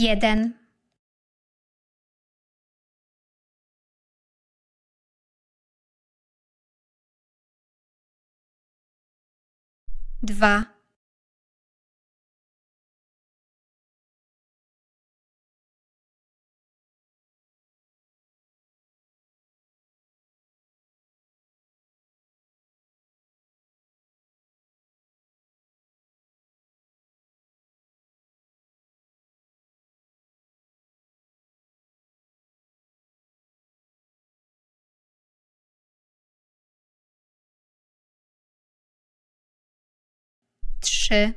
jeden, dwa, trzy,